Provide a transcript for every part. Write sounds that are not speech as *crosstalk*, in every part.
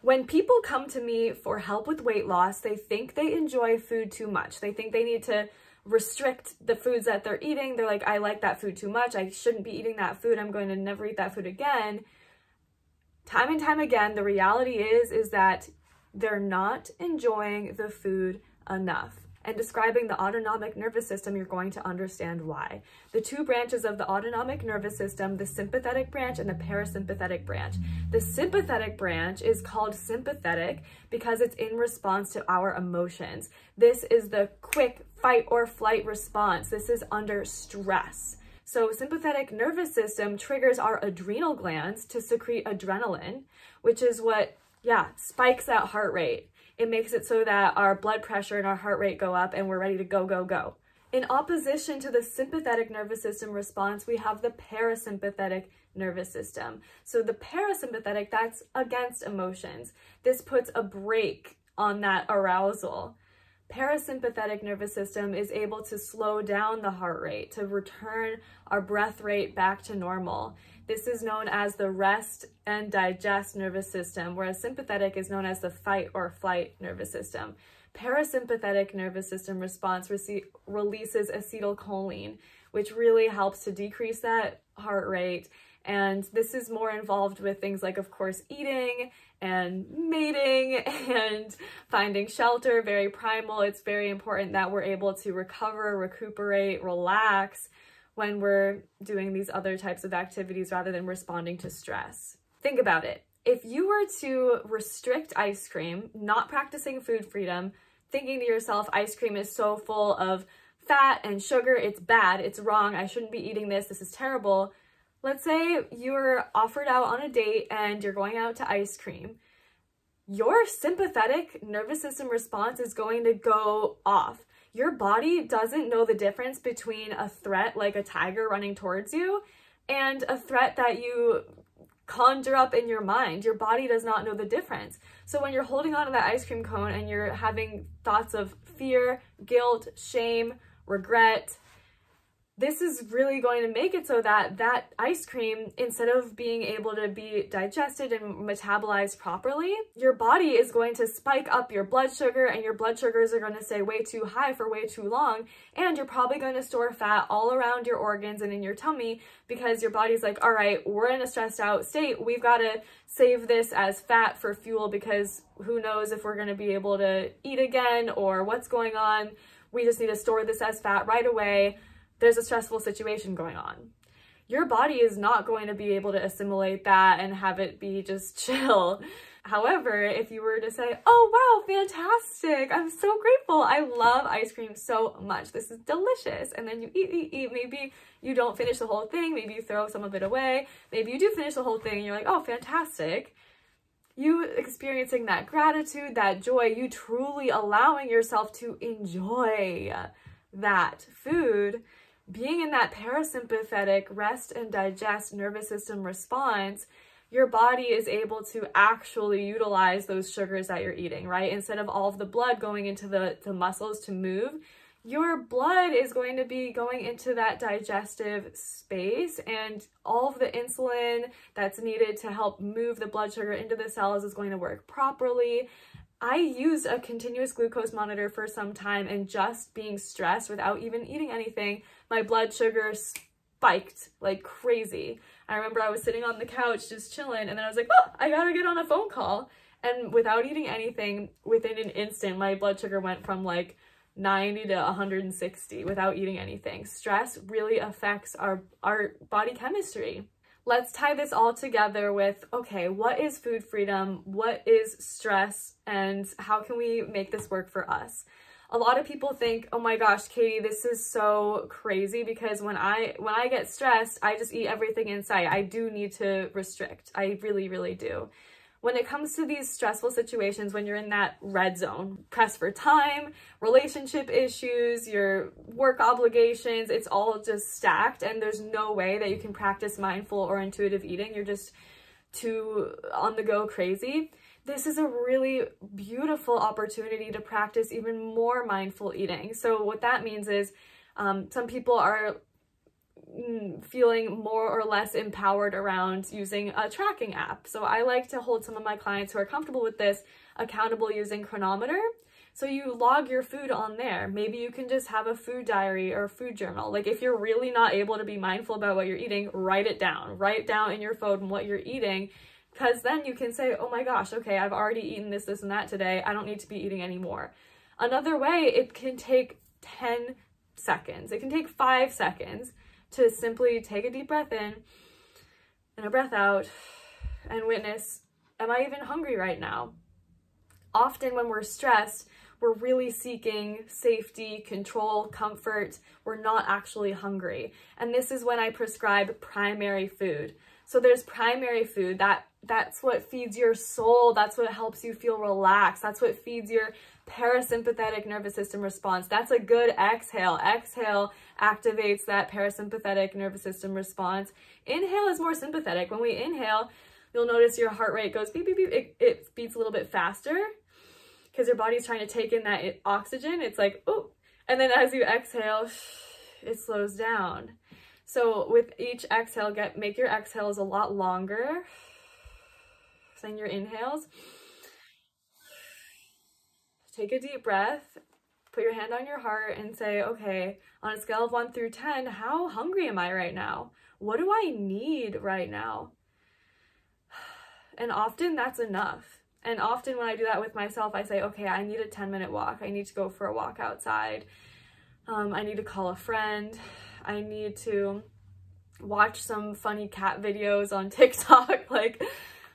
When people come to me for help with weight loss, they think they enjoy food too much. They think they need to restrict the foods that they're eating. They're like, I like that food too much. I shouldn't be eating that food. I'm going to never eat that food again. Time and time again, the reality is, is that they're not enjoying the food enough and describing the autonomic nervous system, you're going to understand why. The two branches of the autonomic nervous system, the sympathetic branch and the parasympathetic branch. The sympathetic branch is called sympathetic because it's in response to our emotions. This is the quick fight or flight response. This is under stress. So sympathetic nervous system triggers our adrenal glands to secrete adrenaline, which is what, yeah, spikes that heart rate it makes it so that our blood pressure and our heart rate go up and we're ready to go, go, go. In opposition to the sympathetic nervous system response, we have the parasympathetic nervous system. So the parasympathetic, that's against emotions. This puts a brake on that arousal. Parasympathetic nervous system is able to slow down the heart rate, to return our breath rate back to normal. This is known as the rest and digest nervous system, whereas sympathetic is known as the fight or flight nervous system. Parasympathetic nervous system response releases acetylcholine, which really helps to decrease that heart rate. And this is more involved with things like, of course, eating and mating *laughs* and finding shelter, very primal. It's very important that we're able to recover, recuperate, relax, when we're doing these other types of activities rather than responding to stress. Think about it. If you were to restrict ice cream, not practicing food freedom, thinking to yourself, ice cream is so full of fat and sugar, it's bad, it's wrong, I shouldn't be eating this, this is terrible. Let's say you're offered out on a date and you're going out to ice cream. Your sympathetic nervous system response is going to go off your body doesn't know the difference between a threat like a tiger running towards you and a threat that you conjure up in your mind. Your body does not know the difference. So when you're holding onto that ice cream cone and you're having thoughts of fear, guilt, shame, regret, this is really going to make it so that that ice cream, instead of being able to be digested and metabolized properly, your body is going to spike up your blood sugar and your blood sugars are going to stay way too high for way too long. And you're probably going to store fat all around your organs and in your tummy because your body's like, all right, we're in a stressed out state. We've got to save this as fat for fuel because who knows if we're going to be able to eat again or what's going on. We just need to store this as fat right away there's a stressful situation going on. Your body is not going to be able to assimilate that and have it be just *laughs* chill. However, if you were to say, oh wow, fantastic, I'm so grateful, I love ice cream so much, this is delicious, and then you eat, eat, eat, maybe you don't finish the whole thing, maybe you throw some of it away, maybe you do finish the whole thing and you're like, oh, fantastic, you experiencing that gratitude, that joy, you truly allowing yourself to enjoy that food being in that parasympathetic rest and digest nervous system response, your body is able to actually utilize those sugars that you're eating, right? Instead of all of the blood going into the, the muscles to move, your blood is going to be going into that digestive space and all of the insulin that's needed to help move the blood sugar into the cells is going to work properly. I used a continuous glucose monitor for some time and just being stressed without even eating anything, my blood sugar spiked like crazy. I remember I was sitting on the couch just chilling and then I was like, oh, I gotta get on a phone call. And without eating anything, within an instant, my blood sugar went from like 90 to 160 without eating anything. Stress really affects our, our body chemistry let's tie this all together with, okay, what is food freedom? What is stress? And how can we make this work for us? A lot of people think, oh my gosh, Katie, this is so crazy because when I when I get stressed, I just eat everything in sight. I do need to restrict. I really, really do when it comes to these stressful situations, when you're in that red zone, press for time, relationship issues, your work obligations, it's all just stacked and there's no way that you can practice mindful or intuitive eating. You're just too on the go crazy. This is a really beautiful opportunity to practice even more mindful eating. So what that means is um, some people are mm, feeling more or less empowered around using a tracking app. So I like to hold some of my clients who are comfortable with this accountable using Cronometer. So you log your food on there. Maybe you can just have a food diary or a food journal. Like if you're really not able to be mindful about what you're eating, write it down. Write down in your phone what you're eating because then you can say, oh my gosh, okay, I've already eaten this, this, and that today. I don't need to be eating anymore. Another way, it can take 10 seconds. It can take five seconds to simply take a deep breath in and a breath out and witness, am I even hungry right now? Often when we're stressed, we're really seeking safety, control, comfort. We're not actually hungry. And this is when I prescribe primary food. So there's primary food that that's what feeds your soul. That's what helps you feel relaxed. That's what feeds your parasympathetic nervous system response. That's a good exhale. Exhale activates that parasympathetic nervous system response. Inhale is more sympathetic. When we inhale, you'll notice your heart rate goes beep, beep, beep. It, it beats a little bit faster because your body's trying to take in that oxygen. It's like, oh, and then as you exhale, it slows down. So with each exhale, get make your exhales a lot longer your inhales. Take a deep breath, put your hand on your heart and say, okay, on a scale of one through 10, how hungry am I right now? What do I need right now? And often that's enough and often when I do that with myself, I say, okay, I need a 10 minute walk. I need to go for a walk outside. Um, I need to call a friend. I need to watch some funny cat videos on *laughs* TikTok. like,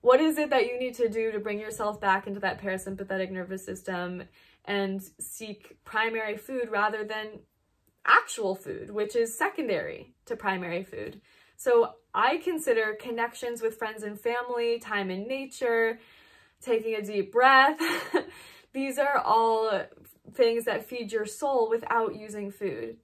what is it that you need to do to bring yourself back into that parasympathetic nervous system and seek primary food rather than actual food, which is secondary to primary food? So I consider connections with friends and family, time in nature, taking a deep breath. *laughs* These are all things that feed your soul without using food.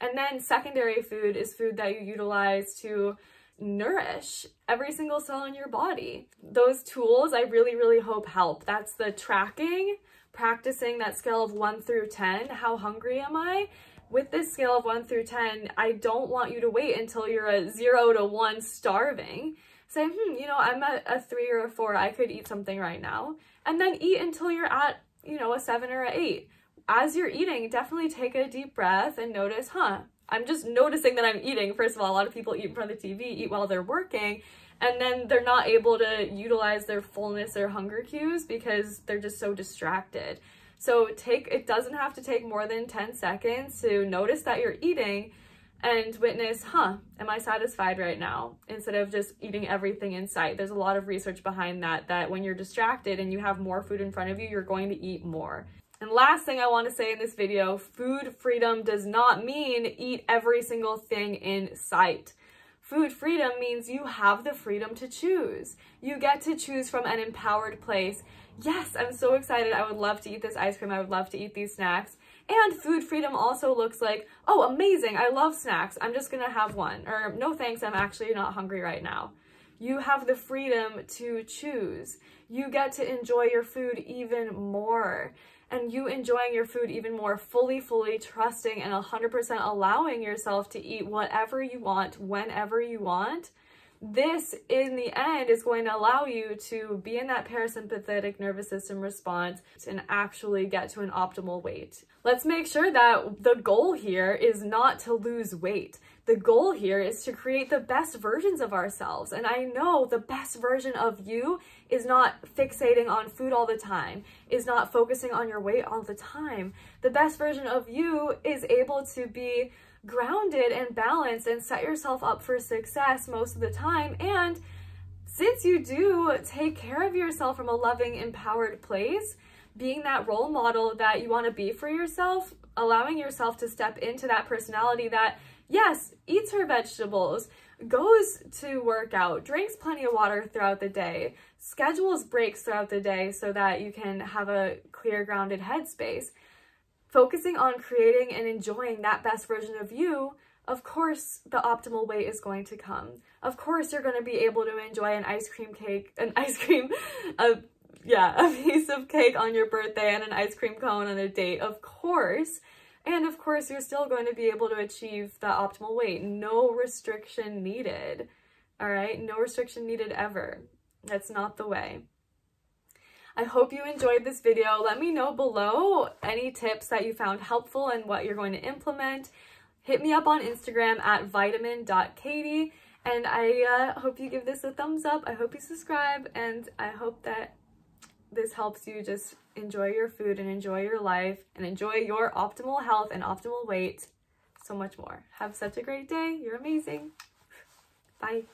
And then secondary food is food that you utilize to nourish every single cell in your body. Those tools I really, really hope help. That's the tracking, practicing that scale of one through 10. How hungry am I? With this scale of one through 10, I don't want you to wait until you're a zero to one starving say, hmm, you know, I'm at a three or a four, I could eat something right now. And then eat until you're at, you know, a seven or a eight. As you're eating, definitely take a deep breath and notice, huh, I'm just noticing that I'm eating. First of all, a lot of people eat in front of the TV, eat while they're working, and then they're not able to utilize their fullness or hunger cues because they're just so distracted. So take, it doesn't have to take more than 10 seconds to notice that you're eating and witness, huh, am I satisfied right now? Instead of just eating everything in sight. There's a lot of research behind that, that when you're distracted and you have more food in front of you, you're going to eat more. And last thing I want to say in this video, food freedom does not mean eat every single thing in sight. Food freedom means you have the freedom to choose. You get to choose from an empowered place. Yes, I'm so excited. I would love to eat this ice cream. I would love to eat these snacks. And food freedom also looks like, oh, amazing, I love snacks. I'm just gonna have one. Or no thanks, I'm actually not hungry right now. You have the freedom to choose. You get to enjoy your food even more. And you enjoying your food even more fully, fully trusting and 100% allowing yourself to eat whatever you want, whenever you want this in the end is going to allow you to be in that parasympathetic nervous system response and actually get to an optimal weight. Let's make sure that the goal here is not to lose weight. The goal here is to create the best versions of ourselves. And I know the best version of you is not fixating on food all the time, is not focusing on your weight all the time. The best version of you is able to be grounded and balanced and set yourself up for success most of the time. And since you do take care of yourself from a loving, empowered place, being that role model that you want to be for yourself, allowing yourself to step into that personality that, yes, eats her vegetables, goes to work out, drinks plenty of water throughout the day, schedules breaks throughout the day so that you can have a clear, grounded headspace focusing on creating and enjoying that best version of you, of course the optimal weight is going to come. Of course you're going to be able to enjoy an ice cream cake, an *laughs* ice cream, a, yeah, a piece of cake on your birthday and an ice cream cone on a date, of course. And of course, you're still going to be able to achieve the optimal weight. No restriction needed. All right, no restriction needed ever. That's not the way. I hope you enjoyed this video. Let me know below any tips that you found helpful and what you're going to implement. Hit me up on Instagram at vitamin.katie. And I uh, hope you give this a thumbs up. I hope you subscribe. And I hope that this helps you just enjoy your food and enjoy your life and enjoy your optimal health and optimal weight so much more. Have such a great day. You're amazing. Bye.